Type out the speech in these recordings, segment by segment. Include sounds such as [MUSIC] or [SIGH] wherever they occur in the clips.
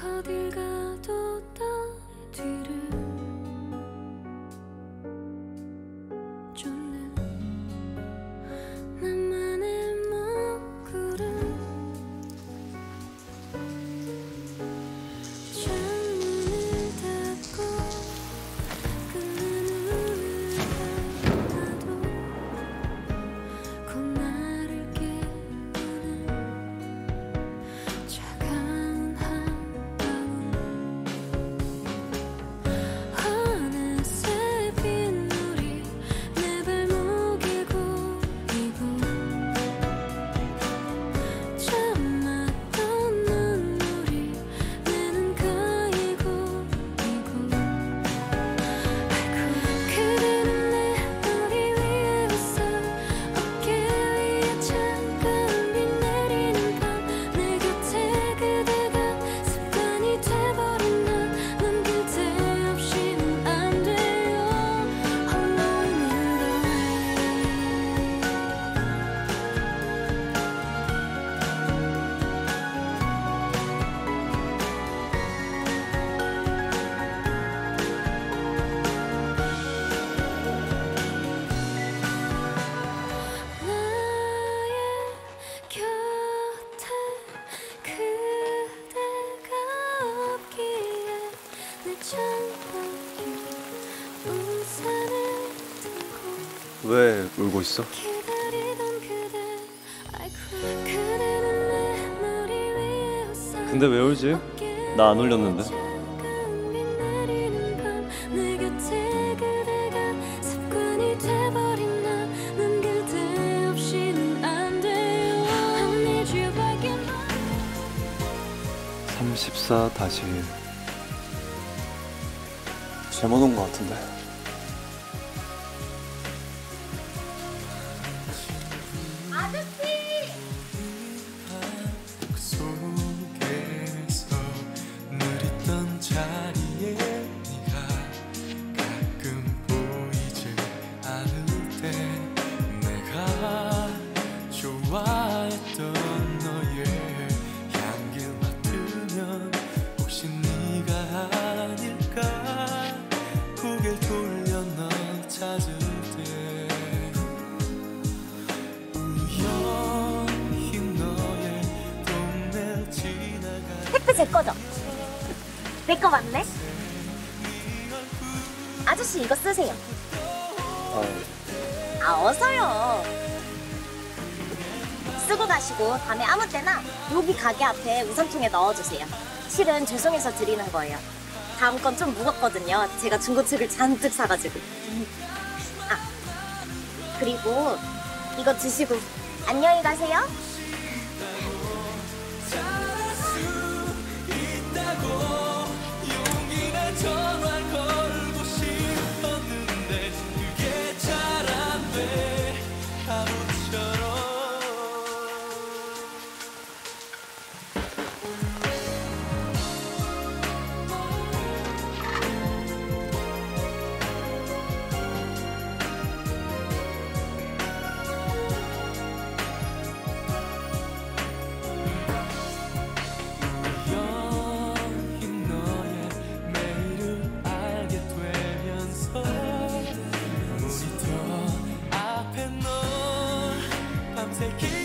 어딜 가 보고 있어? 근데 왜 울지? 나 안 울렸는데. 다시 1 제목 온것 같은데. 쓰고 가시고 밤에 아무 때나 여기 가게 앞에 우산통에 넣어주세요. 실은 죄송해서 드리는 거예요. 다음 건 좀 무겁거든요. 제가 중고책을 잔뜩 사가지고. 아, 그리고 이거 드시고 안녕히 가세요. 奇跡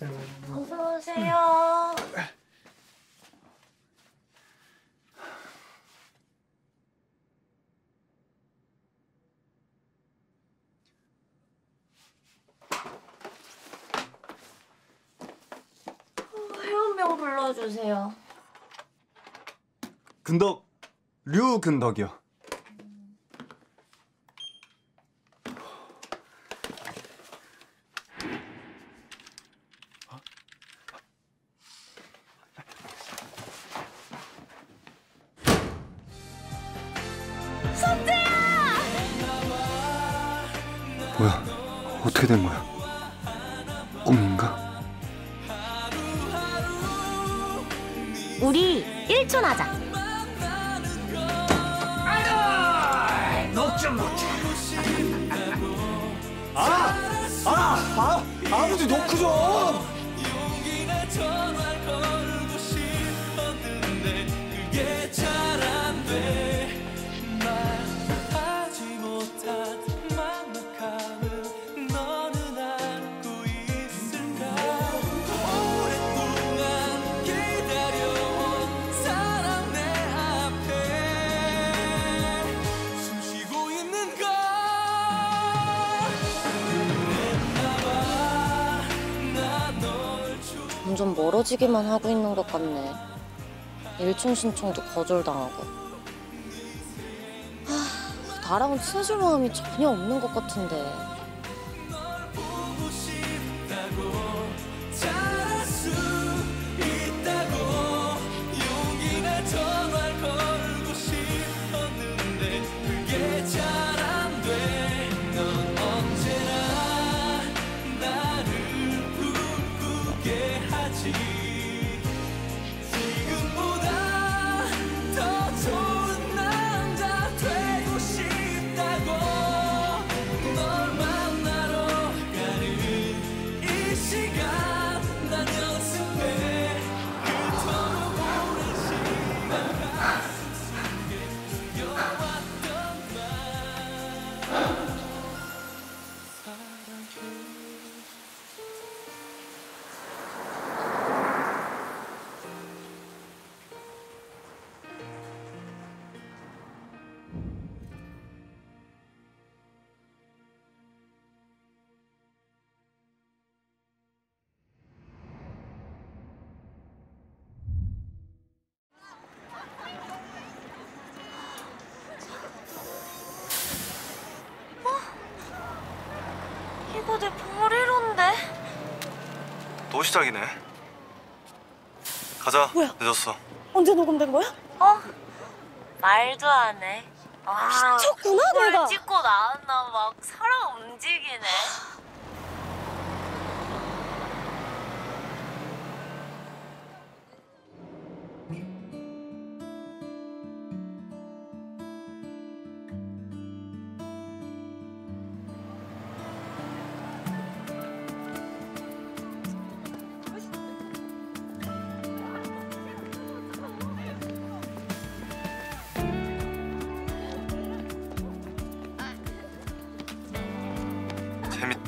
안녕하세요. 어서 오세요. 어, 회원명 불러주세요. 근덕 류근덕이요. 멀어지기만 하고 있는 것 같네. 일촌 신청도 거절당하고. 하, 나랑은 친해질 마음이 전혀 없는 것 같은데. 시작이네. 가자. 뭐야? 늦었어. 언제 녹음된 거야? 어? 말도 안 해. 아, 미쳤구나, 내가. 찍고 나왔나 막 사람 움직이네.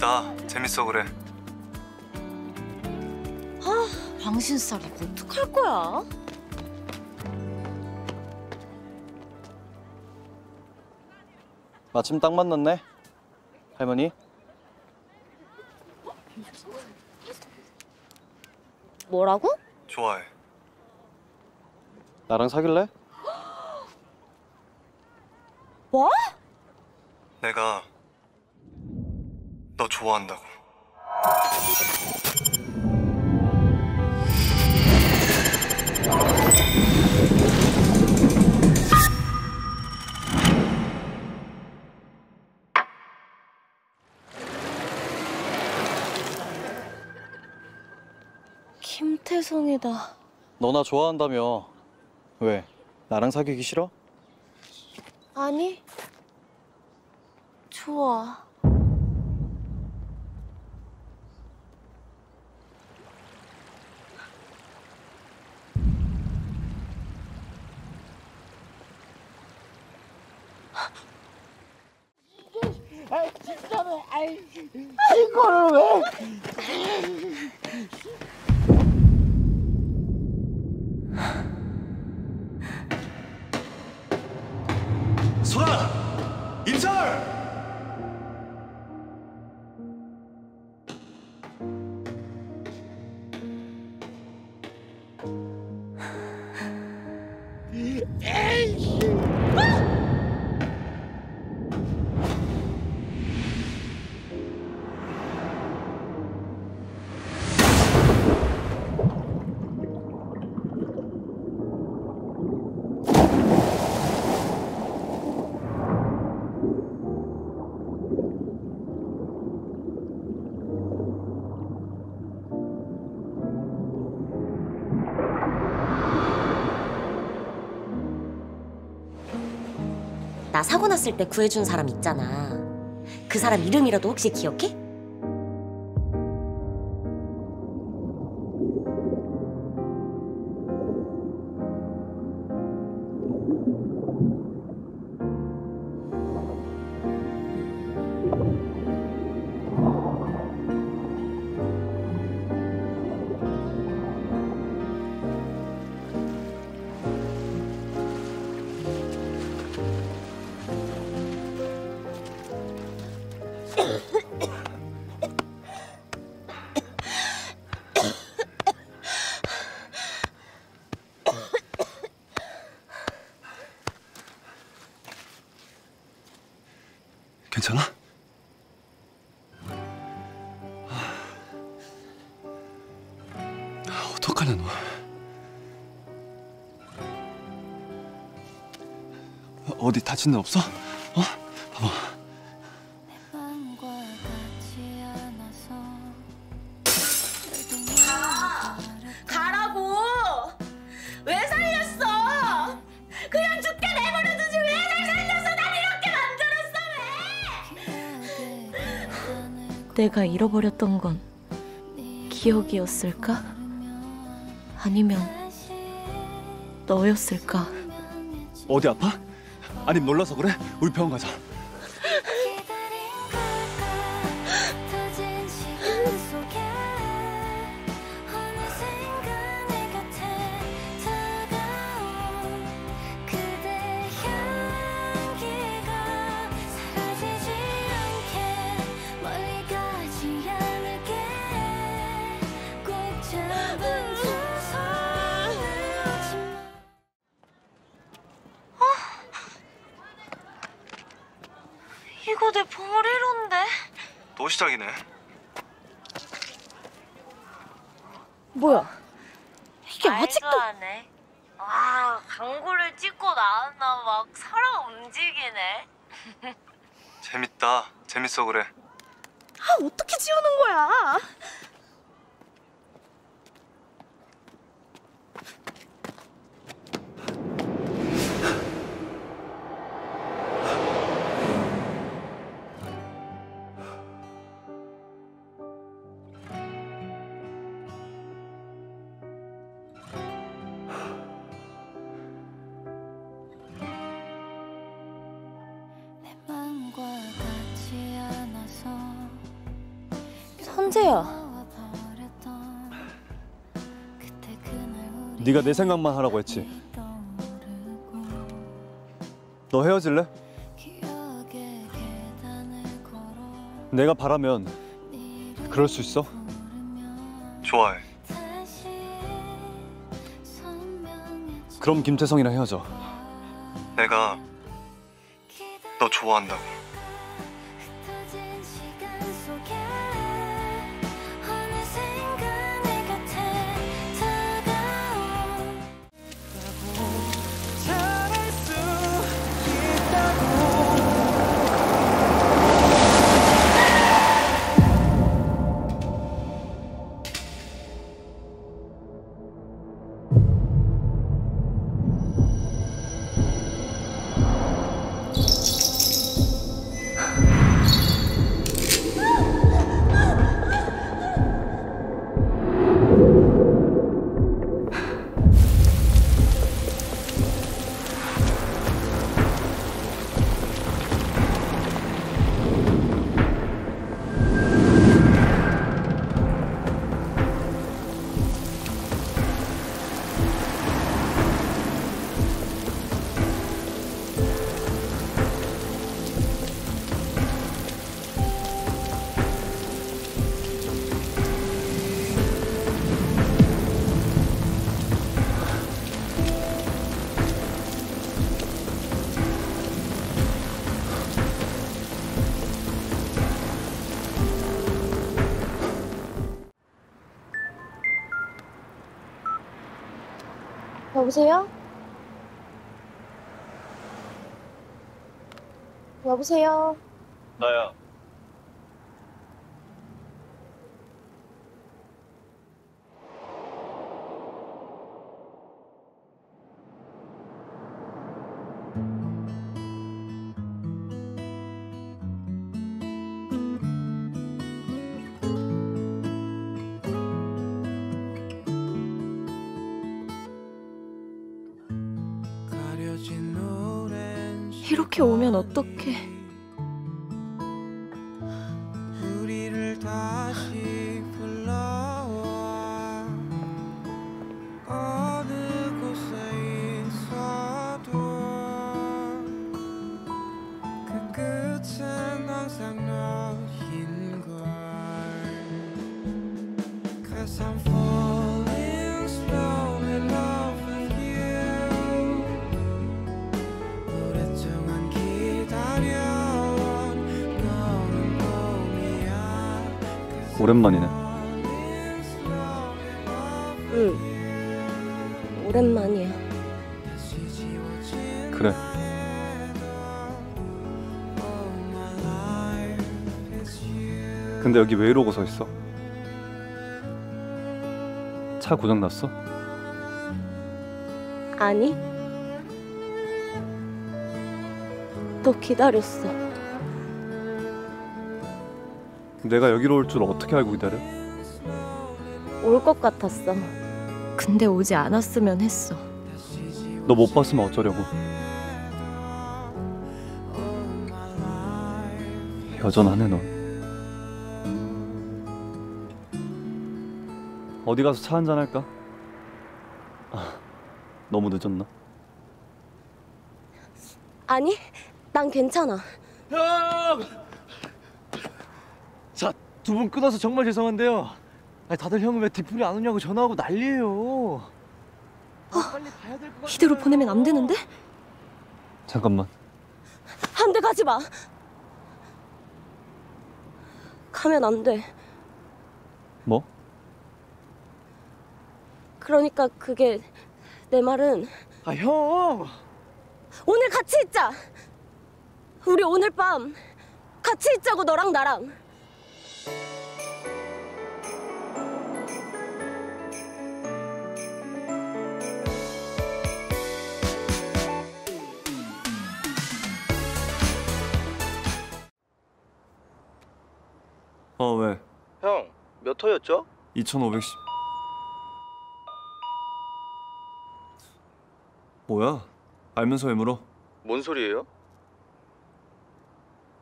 재밌다. 재밌어 그래. 방신살 이거 어떡할 거야? 마침 딱 만났네. 할머니. 뭐라고? 좋아해. 나랑 사귈래? 뭐? 내가 너 좋아한다고. 김태성이다. 너나 좋아한다며. 왜? 나랑 사귀기 싫어? 아니, 좋아. 나 사고 났을 때 구해준 사람 있잖아. 그 사람 이름이라도 혹시 기억해? 어디 다친 데 없어? 어? 봐봐 마음과 같지 않아서 가라고! 왜 살렸어? 그냥 죽게 내버려 두지 왜 날 살려서 날 이렇게 만들었어 왜? 내가 잃어버렸던 건 기억이었을까? 아니면 너였을까? 어디 아파? 아니 몰라서 그래? 우리 병원 가자 광고를 찍고 나왔나 막 살아 움직이네. 재밌다 재밌어 그래 아, 어떻게 지우는 거야? 네가 내 생각만 하라고 했지 너 헤어질래? 내가 바라면 그럴 수 있어? 좋아해 그럼 김태성이랑 헤어져 내가 너 좋아한다고 여보세요? 여보세요? 나야. 이렇게 오면 어떡해. 오랜만이네. 응. 오랜만이야. 그래. 근데 여기 왜 이러고 서 있어? 차 고장 났어? 아니. 너 기다렸어. 내가 여기로 올 줄 어떻게 알고 기다려? 올 것 같았어. 근데 오지 않았으면 했어. 너 못 봤으면 어쩌려고? 여전하네 넌. 어디 가서 차 한잔 할까? 아, 너무 늦었나? 아니, 난 괜찮아. 형! 자, 두분 끊어서 정말 죄송한데요. 아니, 다들 형은 왜 디프리 안 오냐고 전화하고 난리예요. 아, 빨리 가야 될것 같아요. 이대로 보내면 안 되는데? 잠깐만. 한대 가지 마. 가면 안 돼. 뭐? 그러니까 그게 내 말은 아, 형! 오늘 같이 있자. 우리 오늘 밤 같이 있자고 너랑 나랑. 어 왜? 형, 몇 호였죠? 2510. 뭐야? 알면서 왜 물어? 뭔 소리예요?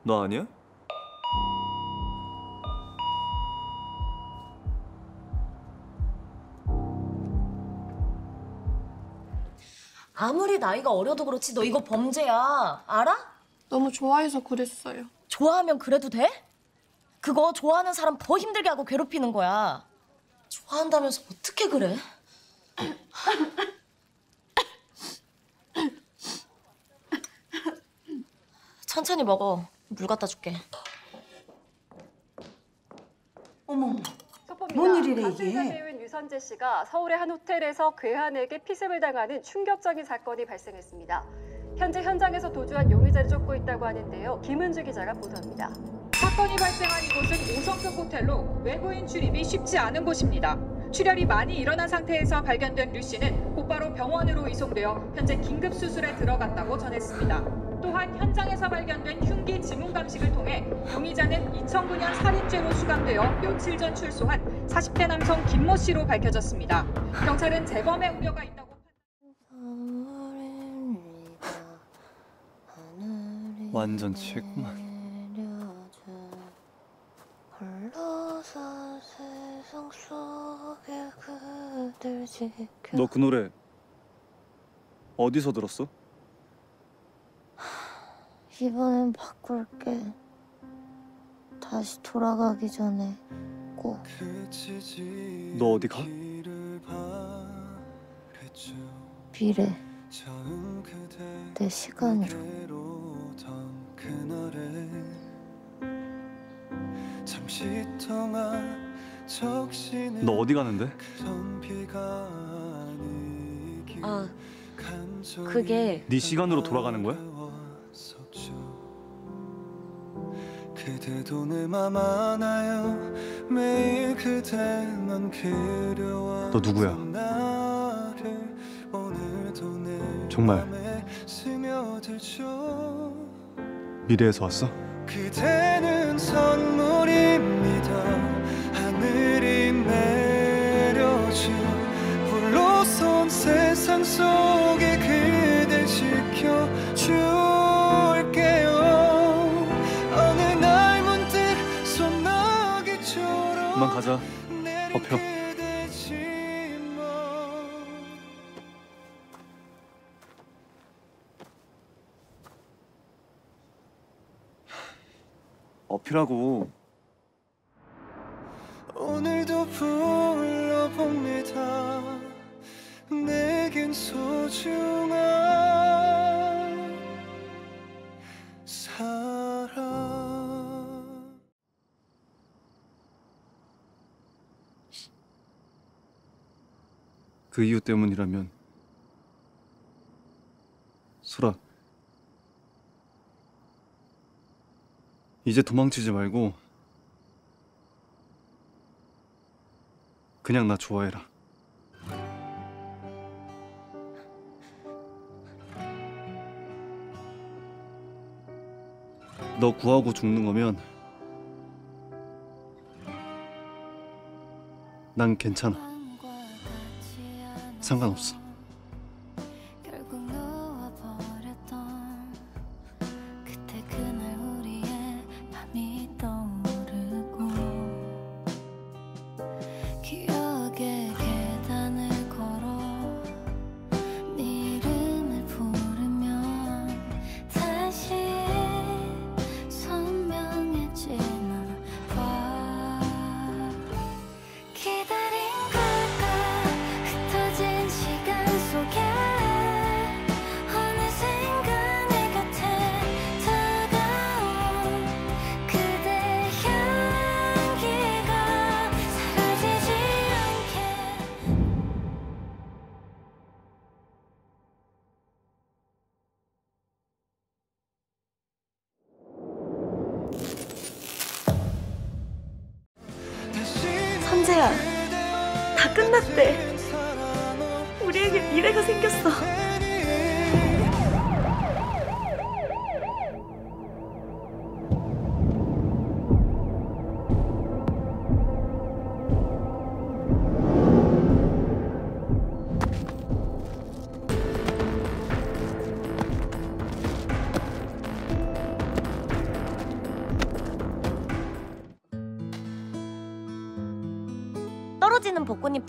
너 아니야? 아무리 나이가 어려도 그렇지 너 이거 범죄야. 알아? 너무 좋아해서 그랬어요. 좋아하면 그래도 돼? 그거 좋아하는 사람 더 힘들게 하고 괴롭히는 거야. 좋아한다면서 어떻게 그래? [LAUGHS] 천천히 먹어. 물 갖다 줄게. 뭔 일이래 이게? 배우인 유선재 씨가 서울의 한 호텔에서 괴한에게 피습을 당하는 충격적인 사건이 발생했습니다. 현재 현장에서 도주한 용의자를 쫓고 있다고 하는데요. 김은주 기자가 보도합니다. 사건이 발생한 이곳은 5성급 호텔로 외부인 출입이 쉽지 않은 곳입니다. 출혈이 많이 일어난 상태에서 발견된 류 씨는 곧바로 병원으로 이송되어 현재 긴급 수술에 들어갔다고 전했습니다. 또한 현장에서 발견된 흉기 지문 감식을 통해 용의자는 2009년 살인죄로 수감되어 며칠 전 출소한 40대 남성 김모 씨로 밝혀졌습니다. 경찰은 재범의 우려가 있다고 완전 취했구만. 너 그 노래 어디서 들었어? 이번엔 바꿀게. 다시 돌아가기 전에 꼭. 너 어디 가? 미래 내 시간으로. 잠시 동안 너 어디 가는데? 아니길 아, 그게 네 시간으로 돌아가는 거야? 그대도 내맘 안아요 매일 그대만 그려와 너 누구야? 나를 오늘도 내 정말 미래에서 왔어? 어필하고. 오늘도 불러봅니다. 내겐 소중한 사랑. 그 이유 때문이라면 소라 이제 도망치지 말고 그냥 나 좋아해라. 너 구하고 죽는 거면 난 괜찮아. 상관없어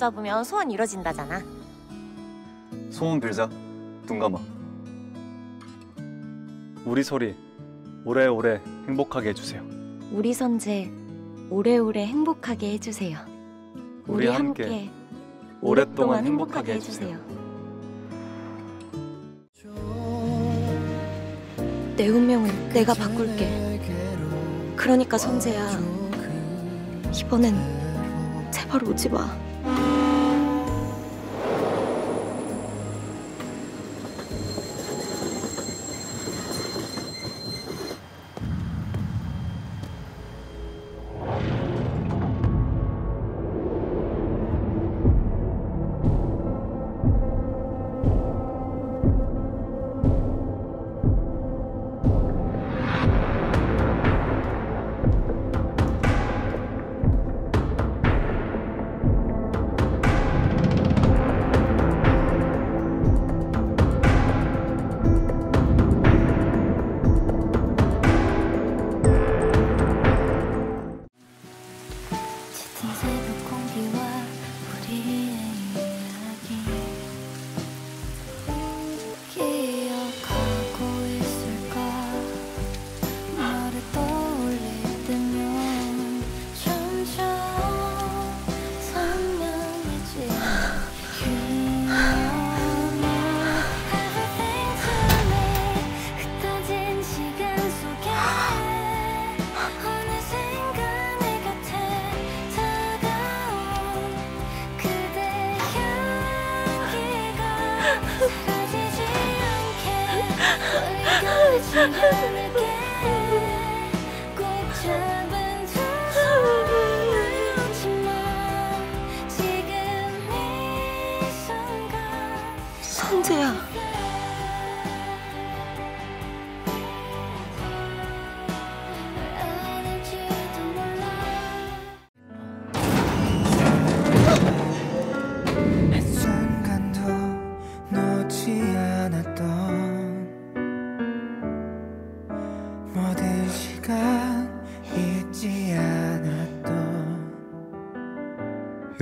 떨어지는 벚꽃잎 잡으면 소원 이뤄진다잖아. 소원 빌자 눈 감아 우리 소리 오래오래 행복하게 해주세요 우리 선재 오래오래 행복하게 해주세요. 우리 함께 오랫동안 행복하게 해주세요 내 운명은 내가 바꿀게. 그러니까 선재야, 이번엔 제발 오지 마.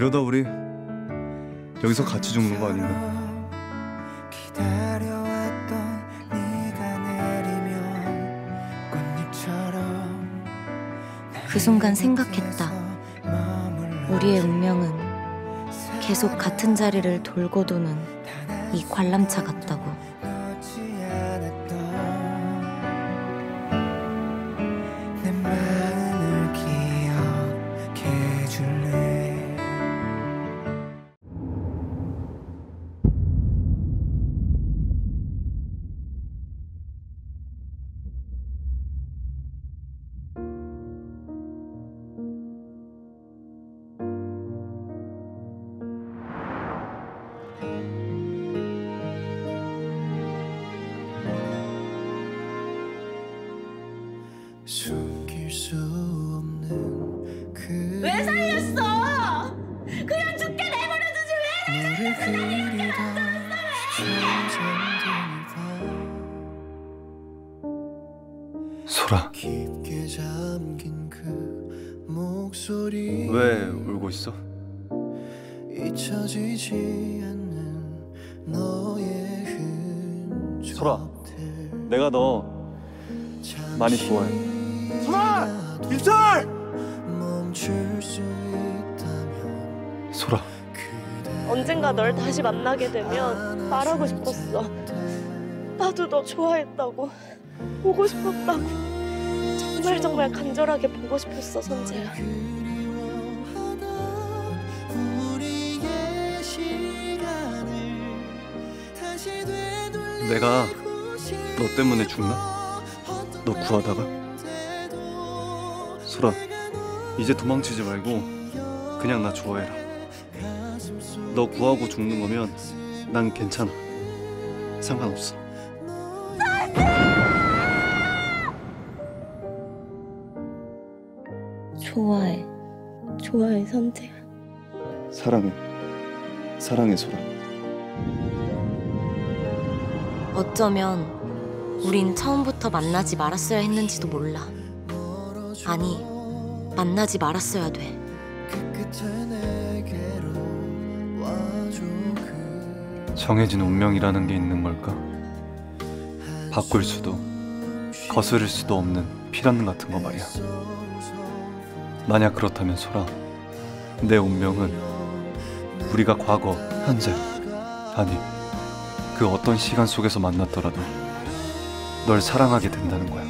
이러다 우리 여기서 같이 죽는 거 아닌가? 그 순간 생각했다. 우리의 운명은 계속 같은 자리를 돌고 도는 이 관람차 같다고. 소라, 내가 너 많이 좋아해. 소라! 일절! 소라 언젠가 널 다시 만나게 되면 말하고 싶었어. 나도 너 좋아했다고. 보고 싶었다고. 정말 정말 간절하게 보고 싶었어, 선재야. 내가 너 때문에 죽나? 너 구하다가? 소라 이제 도망치지 말고 그냥 나 좋아해라 너 구하고 죽는 거면 난 괜찮아 상관없어 좋아해. 좋아해, 선재야. 사랑해 사랑해 소라 어쩌면 우린 처음부터 만나지 말았어야 했는지도 몰라. 아니, 만나지 말았어야 돼. 정해진 운명이라는 게 있는 걸까? 바꿀 수도 거스를 수도 없는 피란 같은 거 말이야 만약 그렇다면 소라 내 운명은 우리가 과거, 현재 아니 그 어떤 시간 속에서 만났더라도 널 사랑하게 된다는 거야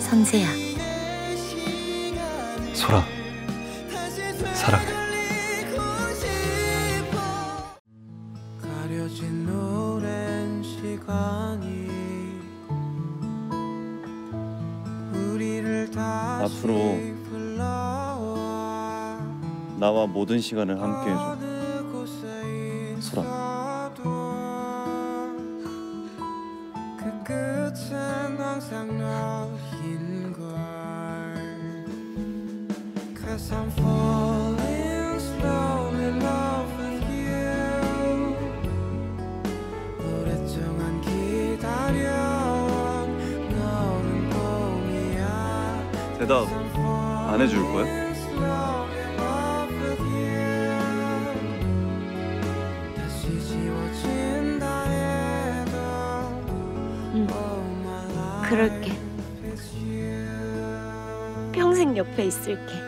선재야. 소라 사랑해 모든 시간을 함께 해줘 어느 곳에 소라. 있어도 그 끝은 항 그럴게. 평생 옆에 있을게.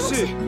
나너